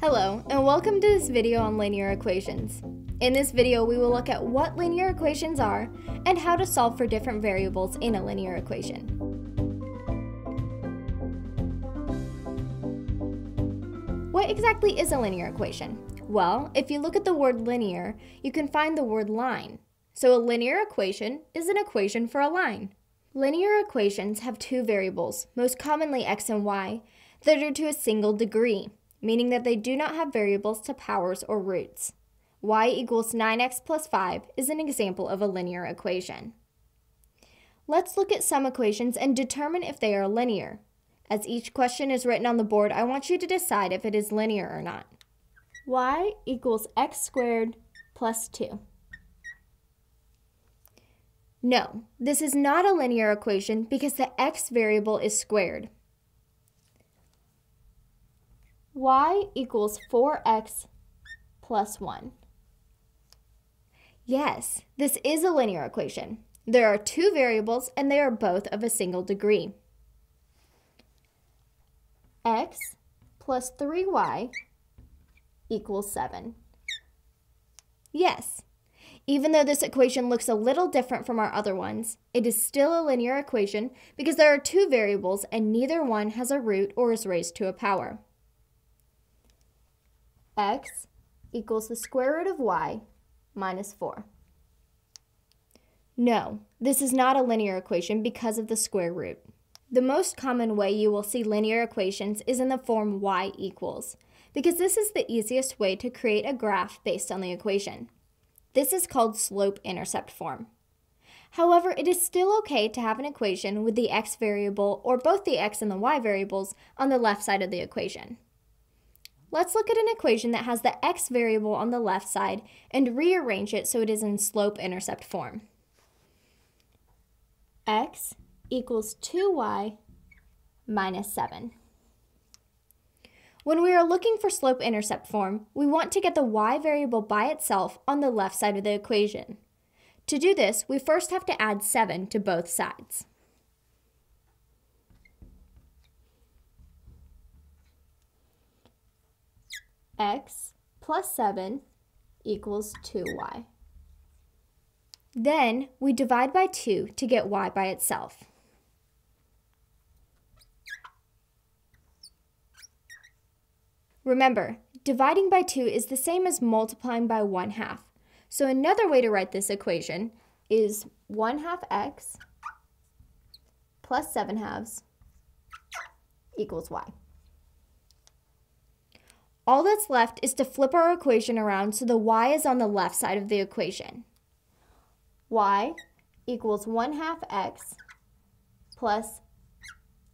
Hello, and welcome to this video on linear equations. In this video, we will look at what linear equations are and how to solve for different variables in a linear equation. What exactly is a linear equation? Well, if you look at the word linear, you can find the word line. So a linear equation is an equation for a line. Linear equations have two variables, most commonly x and y, that are to a single degree meaning that they do not have variables to powers or roots. y equals 9x plus 5 is an example of a linear equation. Let's look at some equations and determine if they are linear. As each question is written on the board, I want you to decide if it is linear or not. y equals x squared plus 2. No, this is not a linear equation because the x variable is squared y equals 4x plus 1. Yes, this is a linear equation. There are two variables and they are both of a single degree. x plus 3y equals 7. Yes, even though this equation looks a little different from our other ones, it is still a linear equation because there are two variables and neither one has a root or is raised to a power x equals the square root of y minus 4. No, this is not a linear equation because of the square root. The most common way you will see linear equations is in the form y equals, because this is the easiest way to create a graph based on the equation. This is called slope-intercept form. However, it is still okay to have an equation with the x variable or both the x and the y variables on the left side of the equation. Let's look at an equation that has the x variable on the left side and rearrange it so it is in slope-intercept form. x equals 2y minus 7. When we are looking for slope-intercept form, we want to get the y variable by itself on the left side of the equation. To do this, we first have to add 7 to both sides. X plus 7 equals 2y. Then we divide by 2 to get y by itself. Remember, dividing by 2 is the same as multiplying by 1 half. So another way to write this equation is 1 half x plus 7 halves equals y. All that's left is to flip our equation around so the y is on the left side of the equation. y equals 1 half x plus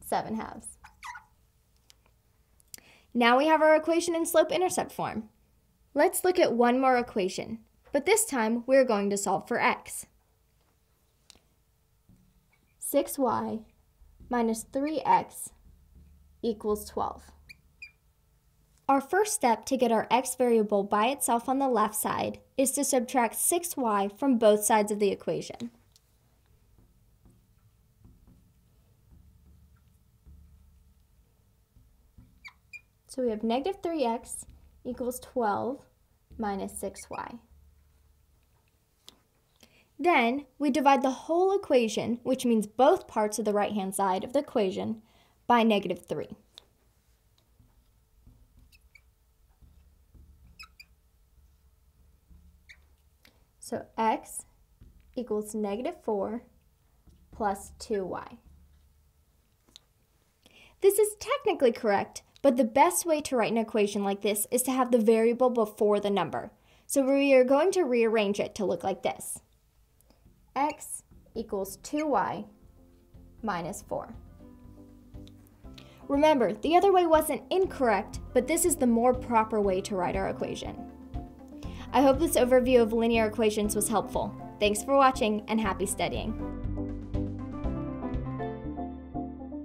7 halves. Now we have our equation in slope-intercept form. Let's look at one more equation, but this time we're going to solve for x. 6y minus 3x equals 12. Our first step to get our x variable by itself on the left side is to subtract 6y from both sides of the equation. So we have negative 3x equals 12 minus 6y. Then we divide the whole equation, which means both parts of the right-hand side of the equation, by negative 3. So x equals negative 4 plus 2y. This is technically correct, but the best way to write an equation like this is to have the variable before the number. So we are going to rearrange it to look like this. x equals 2y minus 4. Remember, the other way wasn't incorrect, but this is the more proper way to write our equation. I hope this overview of linear equations was helpful. Thanks for watching and happy studying.